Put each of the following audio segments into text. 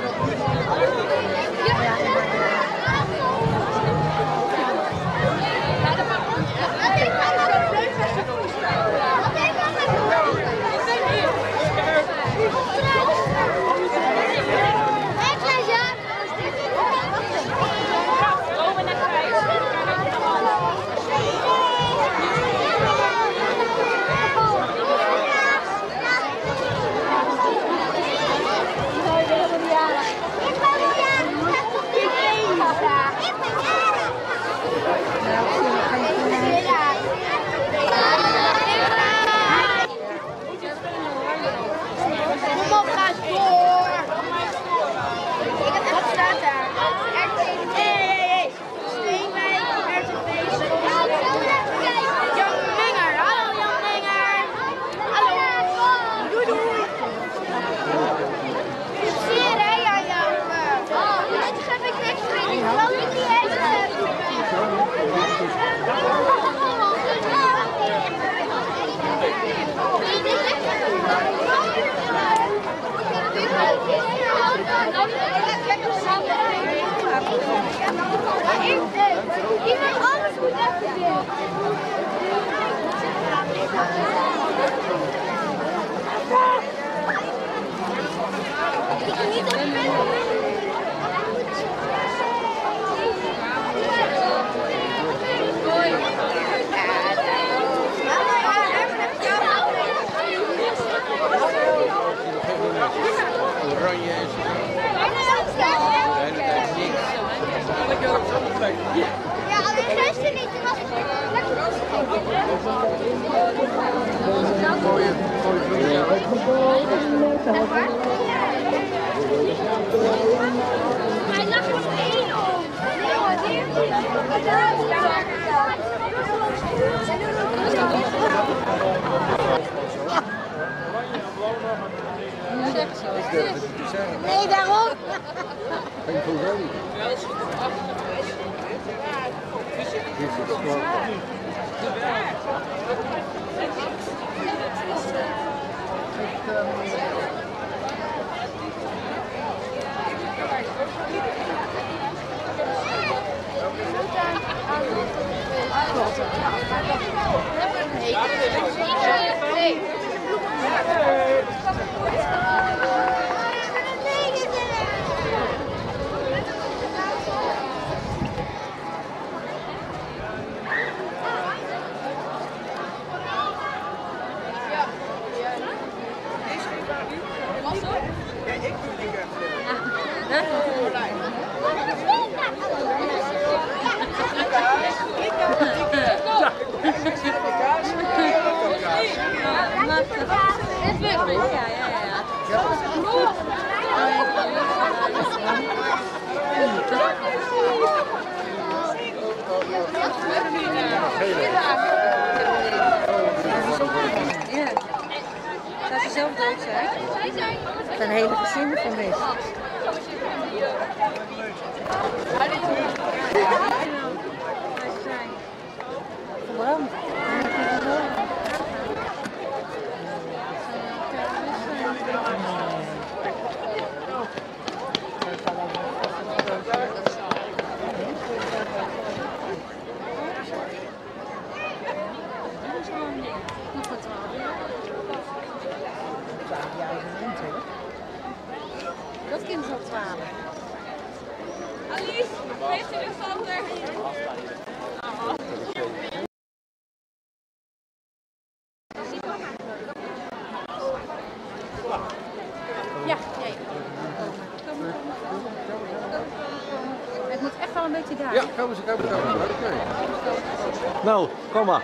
ありがとうございます。Hij lag er nog één op. Nee, daarom. Geen Ja. Zou ze zelf dood zijn? Er zijn hele gezinnen vermist. Verbrand. Dat kind is al 12. Alice, heeft u de folder? Ja, nee. Het moet echt wel een beetje daar. Ja, gaan we ze. Oké. Nou, kom maar.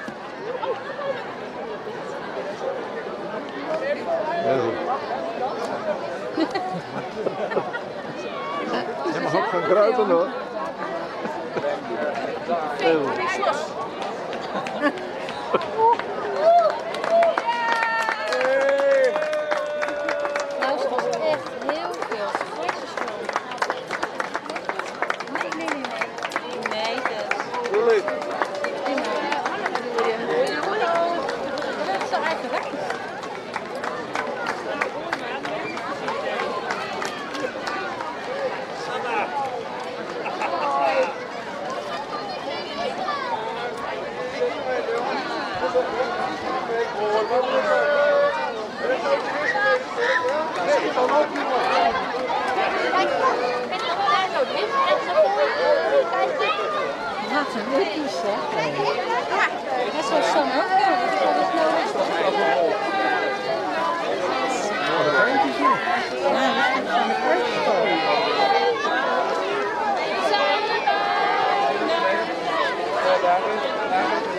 Heel goed. Je mag ook gaan kruipen hoor. Heel goed. Nou, ze was echt heel veel. Nee, nee, nee, nee. Nee, dus. Jullie. Dat is zijn eigen wijn. Wat een wipjes, hè? Dat wel ook. Dat is wel wat nodig. Ja, dat is.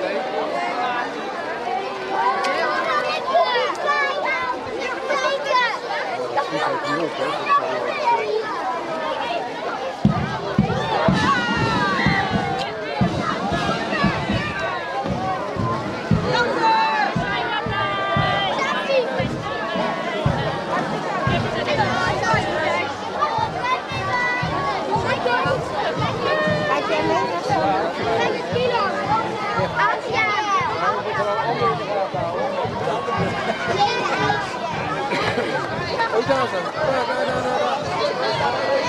Oh, daar zijn. Daar, daar, daar, daar, daar.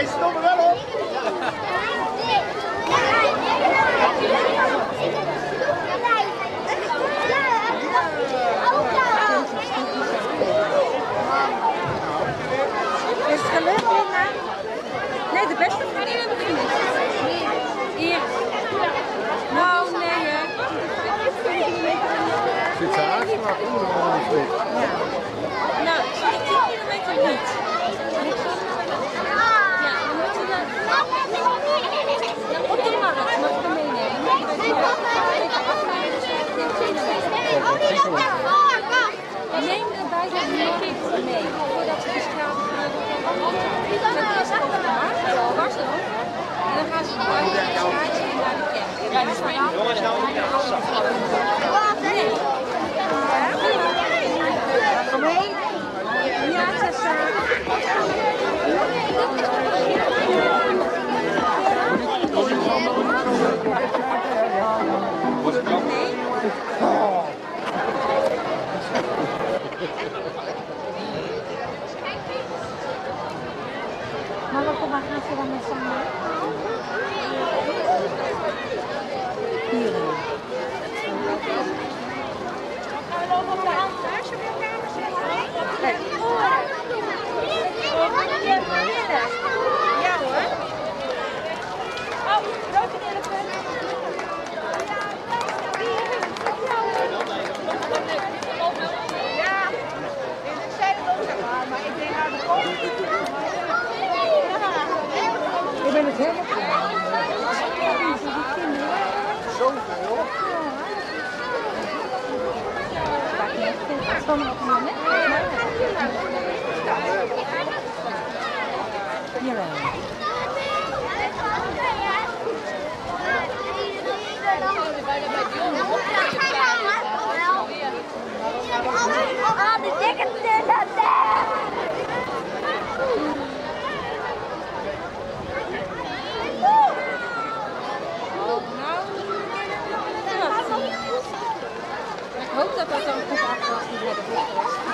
Ik stond er wel op. Is het gelukt, Linda? Nee, de beste vriendin heb ik gemist. Iris. Nou, nee, hè. Zit ze aanspraak onder de andere stuk? Nou, 10 kilometer niet. Ja, we moeten dan op de markt mag ik hem meenemen. Neem de markt mee. Voordat de straat gaan. En dan gaan ze naar de straatje en naar de kerk. Ja. Ja, Tessa. Maar wat waar gaan ze dan met z'n allen? Hierheen. Ja hoor. Oh, grote telefoon. Ja, ik zei het ook zeg maar, maar ik denk naar de kop. Ik ben het helemaal Zoveel. Het is gewoon op het moment. Hierheen. Ah, de dikke Ik hoop dat dat dan goed afwas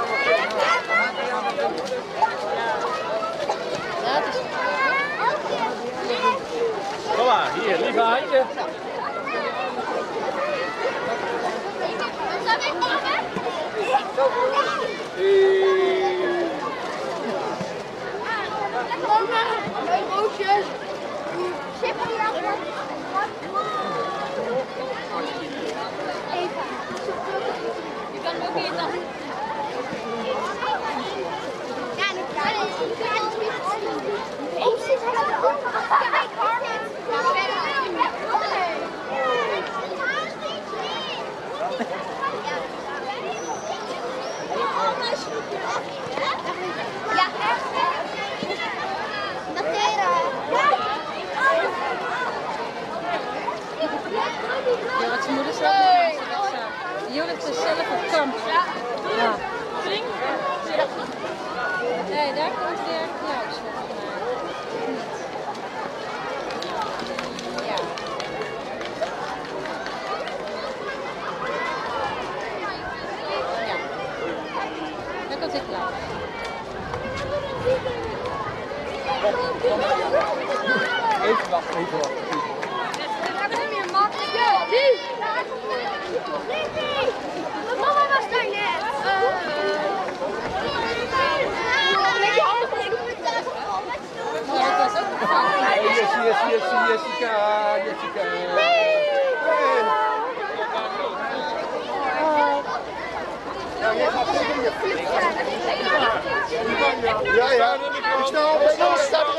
emoties. Er hier achter? Eva. Je kan hem ook in je tas. Ja, en ik kan het niet. Oh, zit hij er ook? Kijk, Armin. Ja, echt. Natera. Ja, wat zijn moeder zelf Is zelf op kamp. Ja. ja. Nee, daar komt weer Klaus volgens mij. Ja. Ja. Daar komt weer Klaus. Even wachten, even wachten. Mijn mama was daar net. Met je handen van ik moet het telefoon. Ja, dat is ook gevangen. Hey, Jessie, Jessie, Jessie, Jessica, Jessica. Hey. Ja, jij gaat in je fiets. Ja, ja. Ik sta op de los. Ik sta op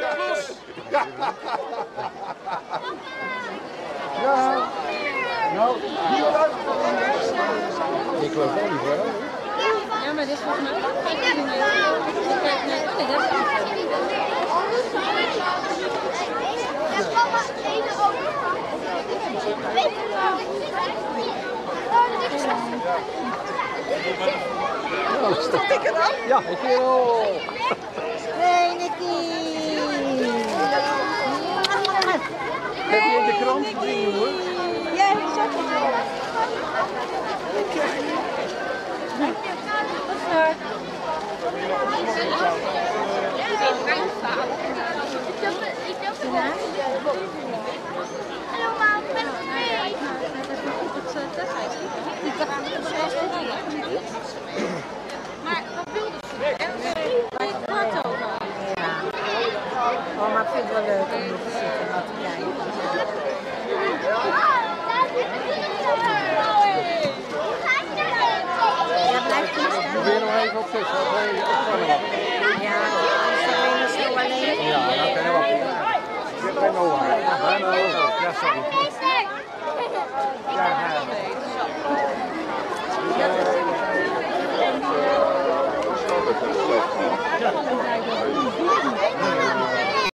de los. Ja. Ja. Nou. Ik wil wel niet hoor. Ja, maar dit is volgens mij ook geen Kijk, nee, dat is Ja, mama, deze ook. Ja, ik wil. Hey Nicky! Heb je in de krant gezien, hoor? Maar wat wilde ze? Je het praat over? Oh, maar ik vind het wel leuk om hier te zitten en te kijken. Ja, blijf hier staan. Probeer nog even op zes. hoor. Nee, opvangen wat. Ja, anders dan ben je zo alleen. Ja, dat kan je wel. Ik heb geen over. Bijna over.